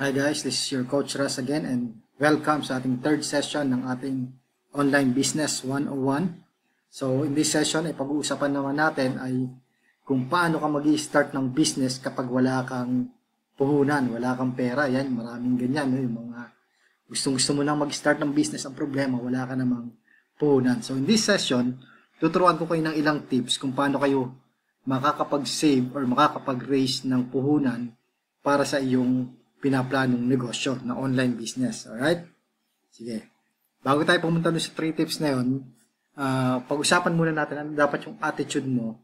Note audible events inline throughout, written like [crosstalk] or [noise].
Hi guys, this is your Coach Ras again and welcome sa ating third session ng ating Online Business 101. So in this session ay pag-uusapan naman natin ay kung paano ka mag start ng business kapag wala kang puhunan, wala kang pera. Yan, maraming ganyan. No? Yung mga gustong gusto mo nang mag-start ng business, ang problema, wala ka namang puhunan. So in this session, tuturuan ko kayo ng ilang tips kung paano kayo makakapag-save or makakapag-raise ng puhunan para sa iyong pinaplanong negosyo na online business. Alright? Sige. Bago tayo pumunta sa 3 tips na yun, uh, pag-usapan muna natin ano dapat yung attitude mo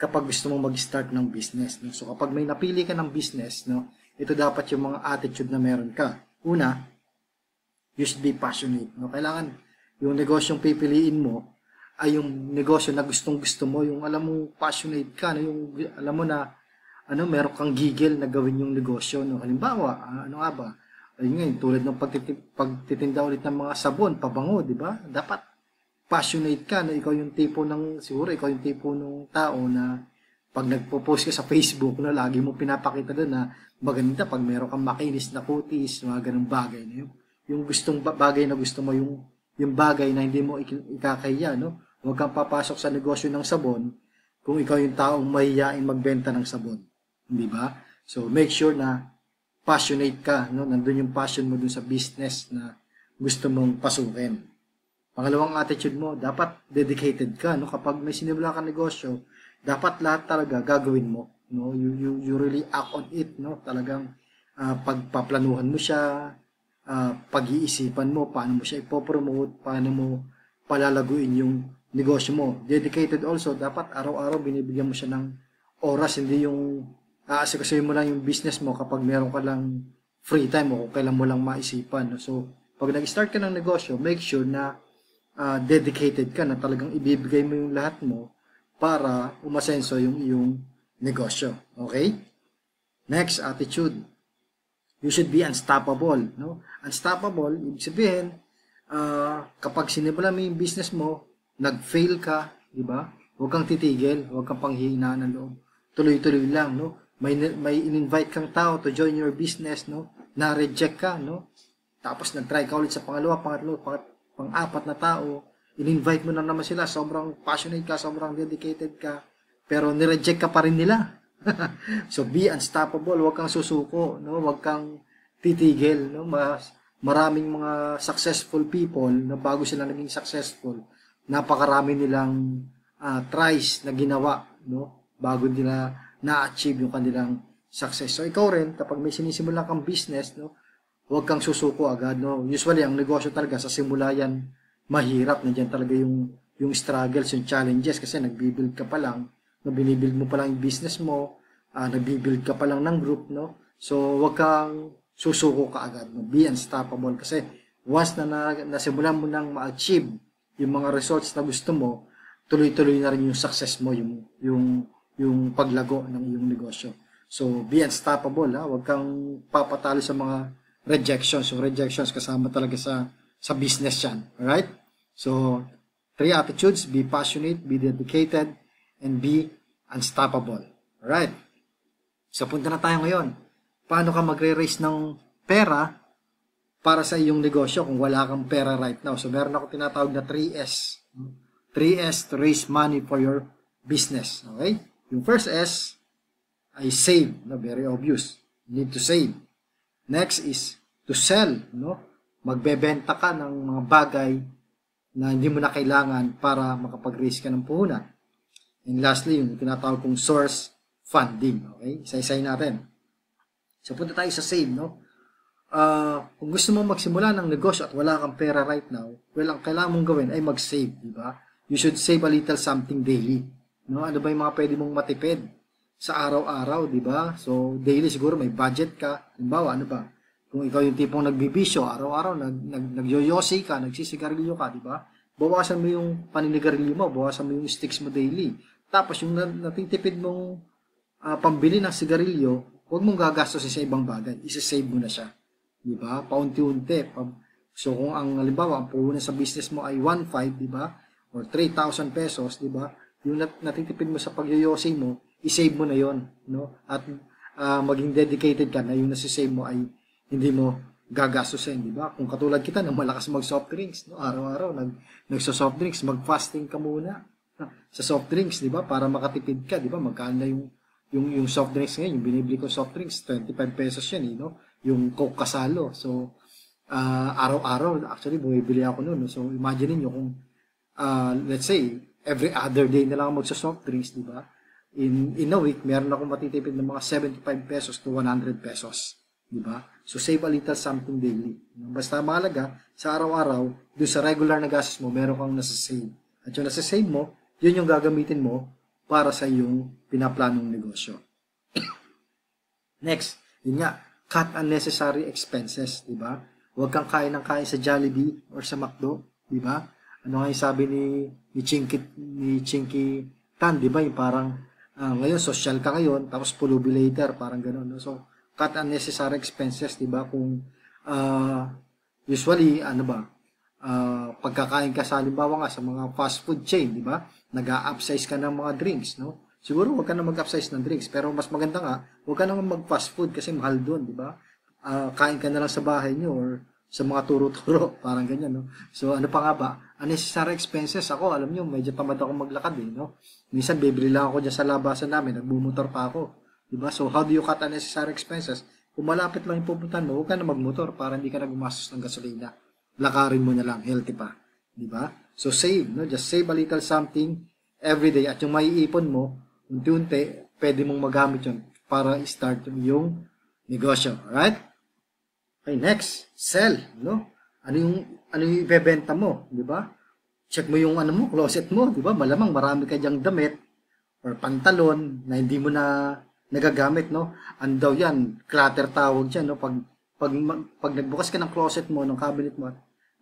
kapag gusto mong mag-start ng business. No? So kapag may napili ka ng business, no, ito dapat yung mga attitude na meron ka. Una, you should be passionate. No? Kailangan yung negosyong pipiliin mo ay yung negosyo na gustong gusto mo, yung alam mo passionate ka, no? yung alam mo na ano, meron kang gigil na gawin yung negosyo. No? Halimbawa, uh, ano nga ba? Ayun nga, tulad ng pagtitinda, pagtitinda ulit ng mga sabon, pabango, di ba? Dapat passionate ka na ikaw yung tipo ng, siguro ikaw yung tipo ng tao na pag nagpo-post ka sa Facebook na lagi mo pinapakita doon na maganda pag meron kang makinis na kutis, mga ganung bagay na yung, yung gustong bagay na gusto mo, yung, yung bagay na hindi mo ikakahiya, no? Huwag kang papasok sa negosyo ng sabon kung ikaw yung taong mahihain magbenta ng sabon. Di ba? So, make sure na passionate ka, no? Nandun yung passion mo dun sa business na gusto mong pasukin. Pangalawang attitude mo, dapat dedicated ka, no? Kapag may sinimula ka negosyo, dapat lahat talaga gagawin mo, no? You, you, you really act on it, no? Talagang uh, pagpaplanuhan mo siya, uh, pag-iisipan mo, paano mo siya ipopromote, paano mo palalaguin yung negosyo mo. Dedicated also, dapat araw-araw binibigyan mo siya ng oras, hindi yung aasikasuhin mo lang yung business mo kapag meron ka lang free time o kailan mo lang maisipan. No? So, pag nag-start ka ng negosyo, make sure na uh, dedicated ka na talagang ibibigay mo yung lahat mo para umasenso yung iyong negosyo. Okay? Next, attitude. You should be unstoppable. No? Unstoppable, ibig sabihin, uh, kapag sinimula mo yung business mo, nag-fail ka, di ba? Huwag kang titigil, huwag kang panghihinaan ng loob. Tuloy-tuloy lang, no? May may in-invite kang tao to join your business, no? Na-reject ka, no? Tapos nag-try ka ulit sa pangalawa, pangatlo, pang, pang-apat na tao, in-invite mo na naman sila, sobrang passionate ka, sobrang dedicated ka, pero ni-reject ka pa rin nila. [laughs] so be unstoppable, huwag kang susuko, no? Huwag kang titigil, no? Mas maraming mga successful people na bago sila naging successful, napakarami nilang uh, tries na ginawa no bago nila na-achieve yung kanilang success. So ikaw rin kapag may sinisimulan kang business no huwag kang susuko agad no. Usually ang negosyo talaga sa simula yan mahirap nandiyan talaga yung yung struggles, yung challenges kasi nagbi-build ka pa lang, no, binibuild mo pa lang yung business mo, uh, nagbi-build ka pa lang ng group no. So huwag kang susuko ka agad no. Be unstoppable kasi once na, na nasimulan mo nang ma-achieve yung mga results na gusto mo, tuloy-tuloy na rin yung success mo, yung, yung, yung paglago ng iyong negosyo. So, be unstoppable, ha? Huwag kang papatalo sa mga rejections. So, rejections kasama talaga sa, sa business yan. Alright? So, three attitudes, be passionate, be dedicated, and be unstoppable. Alright? So, punta na tayo ngayon. Paano ka magre-raise ng pera para sa iyong negosyo kung wala kang pera right now. So, meron ako tinatawag na 3S. 3S to raise money for your business. Okay? Yung first S ay save. No? Very obvious. You need to save. Next is to sell. No? Magbebenta ka ng mga bagay na hindi mo na kailangan para makapag-raise ka ng puhunan. And lastly, yung tinatawag kong source funding. Okay? Isa-isay natin. So, punta tayo sa save. No? uh, kung gusto mo magsimula ng negosyo at wala kang pera right now, well, ang kailangan mong gawin ay mag-save, di ba? You should save a little something daily. No? Ano ba yung mga pwede mong matipid sa araw-araw, di ba? So, daily siguro may budget ka. Halimbawa, ano ba? Kung ikaw yung tipong nagbibisyo, araw-araw, nag, nag, nagyoyosi ka, nagsisigarilyo ka, di ba? Bawasan mo yung paninigarilyo mo, bawasan mo yung sticks mo daily. Tapos, yung natitipid mong uh, pambili ng sigarilyo, huwag mong gagastos sa ibang bagay. Isa-save mo na siya. Di ba? Paunti-unti. So kung ang halimbawa, ang puhunan sa business mo ay 1.5, di ba? Or 3,000 pesos, di ba? Yung nat natitipid mo sa pagyoyosi mo, i-save mo na yon no? At uh, maging dedicated ka na yung nasi-save mo ay hindi mo gagastusin, di ba? Kung katulad kita na malakas mag soft drinks, no? araw-araw nag nagso soft drinks, mag-fasting ka muna sa soft drinks, di ba? Para makatipid ka, di ba? Magkano yung yung yung soft drinks ngayon, yung binibili ko soft drinks, 25 pesos yan, eh, no? Yung Coke Kasalo. So, uh, araw-araw, actually, bumibili ako noon. No? So, imagine niyo kung, uh, let's say, every other day na lang magsa soft drinks, di ba? In, in a week, meron akong matitipid ng mga 75 pesos to 100 pesos. Di ba? So, save a little something daily. Basta mahalaga, sa araw-araw, doon sa regular na gastos mo, meron kang nasa-save. At yung nasa-save mo, yun yung gagamitin mo para sa iyong pinaplanong negosyo. [coughs] Next, yun nga, cut unnecessary expenses, di ba? Huwag kang kain ng kain sa Jollibee or sa McDo, di ba? Ano nga yung sabi ni, ni Chinky, ni Chinky Tan, di ba? Yung parang, uh, ngayon, social ka ngayon, tapos pulubi later, parang gano'n. No? So, cut unnecessary expenses, di ba? Kung uh, usually, ano ba, uh, pagkakain ka sa halimbawa nga sa mga fast food chain, di ba? Nag-a-upsize ka ng mga drinks, no? Siguro wag ka na mag-upsize ng drinks, pero mas maganda nga, wag ka na mag-fast food kasi mahal doon, di ba? Uh, kain ka na lang sa bahay nyo or sa mga turo-turo, [laughs] parang ganyan, no? So, ano pa nga ba? Unnecessary expenses, ako, alam nyo, medyo tamad ako maglakad, eh, no? Minsan, bibili lang ako dyan sa labasan namin, nagbumotor pa ako. Diba? So, how do you cut unnecessary expenses? Kung malapit lang yung pupuntahan mo, huwag ka na magmotor para hindi ka na gumastos ng gasolina. Lakarin mo na lang, healthy pa. Diba? So, save. No? Just save a little something every day. At yung maiipon mo, unti-unti, pwede mong magamit yun para start yung negosyo. Alright? Okay, next. Sell. No? Ano yung, ano yung ibebenta mo? Diba? Check mo yung ano mo, closet mo. Diba? Malamang marami ka dyang damit or pantalon na hindi mo na nagagamit, no? Ano daw yan? Clutter tawag dyan, no? Pag, pag, pag nagbukas ka ng closet mo, ng cabinet mo,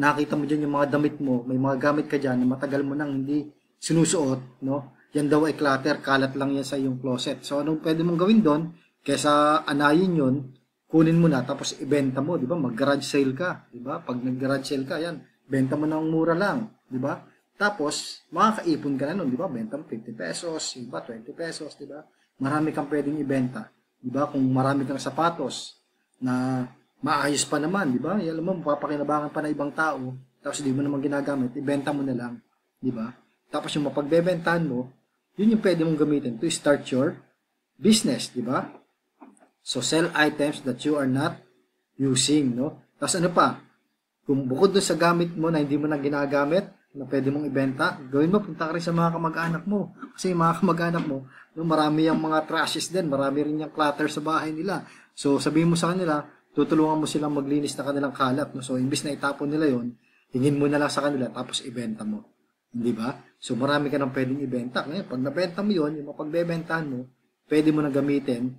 nakita mo dyan yung mga damit mo, may mga gamit ka dyan na matagal mo nang hindi sinusuot, no? Yan daw ay clutter, kalat lang yan sa iyong closet. So, anong pwede mong gawin doon? Kesa anayin yun, kunin mo na, tapos ibenta mo, di ba? Mag-garage sale ka, di ba? Pag nag-garage sale ka, yan, benta mo ng mura lang, di ba? Tapos, makakaipon ka na nun, di ba? Benta mo 50 pesos, iba 20 pesos, di ba? marami kang pwedeng ibenta. Di ba? Kung marami kang sapatos na maayos pa naman, di ba? Alam mo, mapapakinabangan pa ng ibang tao, tapos hindi mo naman ginagamit, ibenta mo na lang, di ba? Tapos yung mapagbebentahan mo, yun yung pwede mong gamitin to start your business, di ba? So, sell items that you are not using, no? Tapos ano pa? Kung bukod dun sa gamit mo na hindi mo na ginagamit, na pwede mong ibenta, gawin mo, punta ka rin sa mga kamag-anak mo. Kasi yung mga kamag-anak mo, no, marami yung mga trashes din, marami rin yung clutter sa bahay nila. So, sabihin mo sa kanila, tutulungan mo silang maglinis na kanilang kalat. No? So, imbis na itapon nila yon hingin mo na lang sa kanila, tapos ibenta mo. Hindi ba? So, marami ka nang pwedeng ibenta. Ngayon, pag nabenta mo yon yung mapagbebentahan mo, pwede mo na gamitin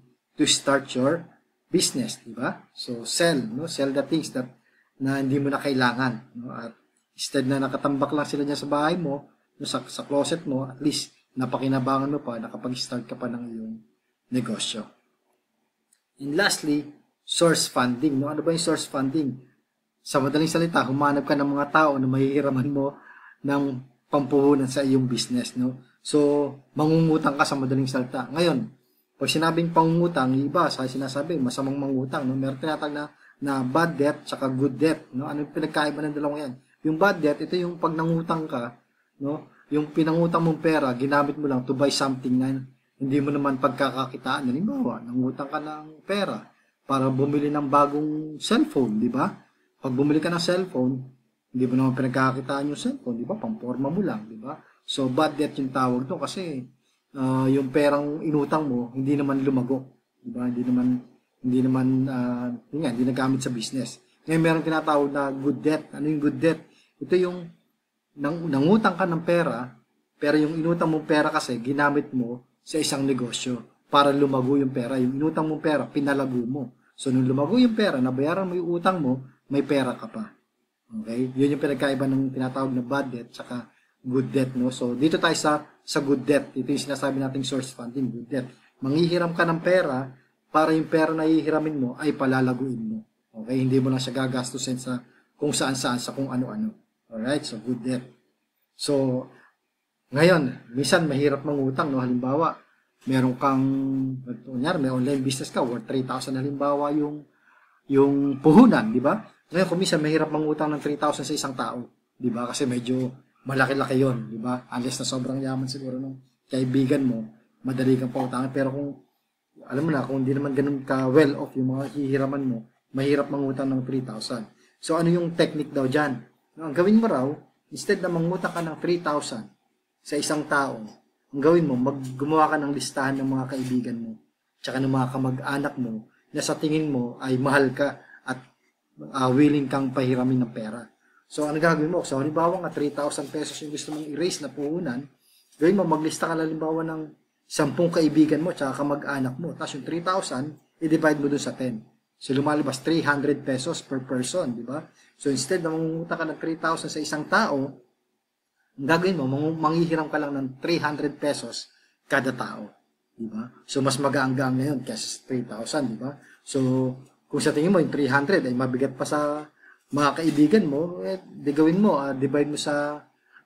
to start your business, di ba? So, sell, no? Sell the things that na hindi mo na kailangan, no? At Instead na nakatambak lang sila dyan sa bahay mo, sa, sa closet mo, at least napakinabangan mo pa, nakapag-start ka pa ng iyong negosyo. And lastly, source funding. No? Ano ba yung source funding? Sa madaling salita, humanap ka ng mga tao na mahihiraman mo ng pampuhunan sa iyong business. No? So, mangungutang ka sa madaling salita. Ngayon, pag sinabing pangungutang, iba sa sinasabi, masamang mangutang. No? Meron tinatag na, na bad debt tsaka good debt. No? Ano yung pinagkaiba ng dalawang yan? Yung bad debt, ito yung pag nangutang ka, no? Yung pinangutang mong pera, ginamit mo lang to buy something na hindi mo naman pagkakakitaan. Halimbawa, nangutang ka ng pera para bumili ng bagong cellphone, di ba? Pag bumili ka ng cellphone, hindi mo naman pinagkakakitaan yung cellphone, di ba? Pamporma mo lang, di ba? So, bad debt yung tawag doon kasi uh, yung perang inutang mo, hindi naman lumago. Di ba? Hindi naman, hindi naman, uh, yun nga, hindi nagamit sa business. Ngayon, meron tinatawag na good debt. Ano yung good debt? Ito yung nang, nangutang ka ng pera, pero yung inutang mong pera kasi ginamit mo sa isang negosyo para lumago yung pera. Yung inutang mong pera, pinalago mo. So, nung lumago yung pera, nabayaran mo yung utang mo, may pera ka pa. Okay? Yun yung pinagkaiba ng tinatawag na bad debt saka good debt. No? So, dito tayo sa, sa good debt. Ito yung sinasabi nating source funding, good debt. Manghihiram ka ng pera para yung pera na ihiramin mo ay palalaguin mo. Okay? Hindi mo lang siya gagastusin sa kung saan-saan, sa kung ano-ano. Alright, so good debt. So, ngayon, minsan mahirap mangutang, no? Halimbawa, meron kang, kunyari, may online business ka, worth 3,000 halimbawa yung, yung puhunan, di ba? Ngayon, kung minsan mahirap mangutang ng 3,000 sa isang tao, di ba? Kasi medyo malaki-laki yon, di ba? Unless na sobrang yaman siguro ng kaibigan mo, madali kang pautangin. Pero kung, alam mo na, kung hindi naman ganun ka well off yung mga hihiraman mo, mahirap mangutang ng 3,000. So, ano yung technique daw dyan? Ang gawin mo raw, instead na mangutang ka ng 3,000 sa isang tao, ang gawin mo, maggumawa ka ng listahan ng mga kaibigan mo, tsaka ng mga kamag-anak mo, na sa tingin mo ay mahal ka at uh, willing kang pahiramin ng pera. So, ano gagawin mo? So, halimbawa nga 3,000 pesos yung gusto mong erase na puhunan, gawin mo, maglista ka halimbawa ng 10 kaibigan mo tsaka kamag-anak mo. Tapos yung 3,000, i-divide mo dun sa 10. So, lumalabas 300 pesos per person, di ba? So, instead na mangunguta ka ng 3,000 sa isang tao, ang gagawin mo, manghihiram ka lang ng 300 pesos kada tao. Di ba? So, mas magaanggang ngayon kaysa 3,000, di ba? So, kung sa tingin mo yung 300 ay mabigat pa sa mga kaibigan mo, eh, di gawin mo, uh, divide mo sa,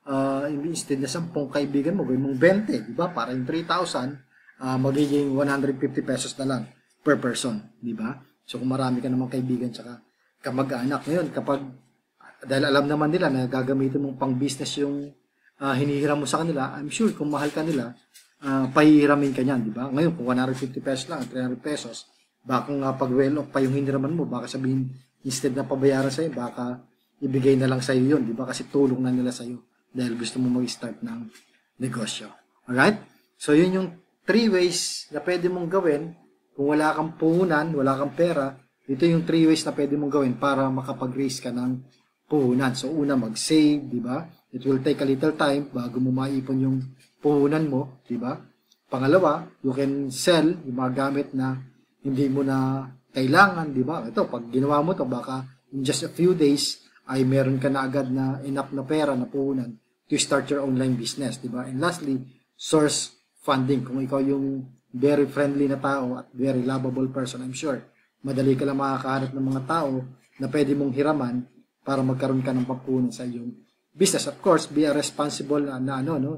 uh, instead na 10 kaibigan mo, gawin mong 20, di ba? Para yung 3,000, uh, magiging 150 pesos na lang per person, di ba? So, kung marami ka namang kaibigan tsaka kamag-anak, ngayon, kapag, dahil alam naman nila na gagamitin mong pang-business yung uh, hinihiram mo sa kanila, I'm sure kung mahal ka nila, uh, pahihiramin ka niyan, di ba? Ngayon, kung 150 pesos lang, 300 pesos, baka nga pag well off pa yung hiniraman mo, baka sabihin, instead na pabayaran sa'yo, baka ibigay na lang sa'yo yun, di ba? Kasi tulong na nila sa'yo dahil gusto mo mag-start ng negosyo. Alright? So, yun yung three ways na pwede mong gawin kung wala kang puhunan, wala kang pera, ito yung three ways na pwede mong gawin para makapag-raise ka ng puhunan. So, una, mag-save, di ba? It will take a little time bago mo maipon yung puhunan mo, di ba? Pangalawa, you can sell yung mga gamit na hindi mo na kailangan, di ba? Ito, pag ginawa mo to baka in just a few days ay meron ka na agad na enough na pera na puhunan to start your online business, di ba? And lastly, source funding. Kung ikaw yung very friendly na tao at very lovable person, I'm sure, madali ka lang makakahanap ng mga tao na pwede mong hiraman para magkaroon ka ng papunan sa iyong business. Of course, be a responsible na, na ano, no,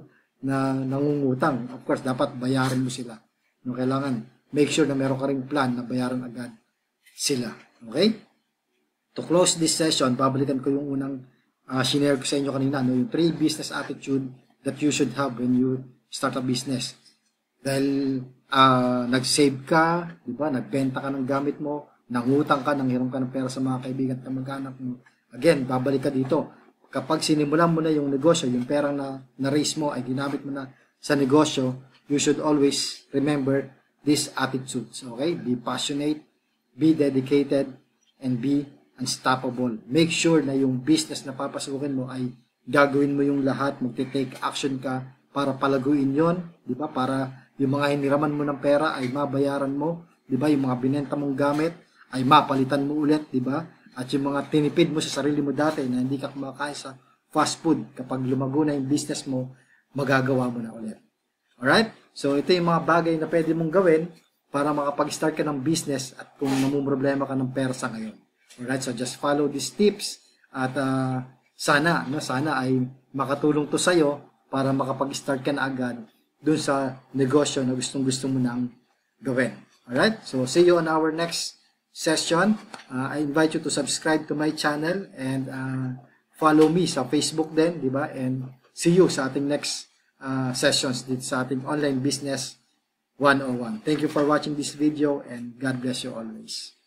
na nangungutang. Of course, dapat bayaran mo sila. No, kailangan make sure na meron ka ring plan na bayaran agad sila. Okay? To close this session, babalikan ko yung unang uh, shinare ko sa inyo kanina, no, yung three business attitude that you should have when you start a business. Dahil uh, nag-save ka, di ba? Nagbenta ka ng gamit mo, nangutang ka, nanghiram ka ng pera sa mga kaibigan at kamag-anak mo. Again, babalik ka dito. Kapag sinimulan mo na yung negosyo, yung pera na na-raise mo ay ginamit mo na sa negosyo, you should always remember these attitudes. Okay? Be passionate, be dedicated, and be unstoppable. Make sure na yung business na papasukin mo ay gagawin mo yung lahat, magte-take action ka para palaguin yon, di ba? Para yung mga hiniraman mo ng pera ay mabayaran mo, di ba? Yung mga binenta mong gamit ay mapalitan mo ulit, di ba? At yung mga tinipid mo sa sarili mo dati na hindi ka kumakain sa fast food, kapag lumago na yung business mo, magagawa mo na ulit. Alright? So, ito yung mga bagay na pwede mong gawin para makapag-start ka ng business at kung namumroblema ka ng persa ngayon. Alright, so just follow these tips at uh, sana, no, sana ay makatulong to sa'yo para makapag-start ka na agad dun sa negosyo na gustong gusto mo nang gawin. Alright, so see you on our next session. Uh, I invite you to subscribe to my channel and uh, follow me sa Facebook din, di ba? And see you sa ating next uh, sessions dito sa ating online business 101. Thank you for watching this video and God bless you always.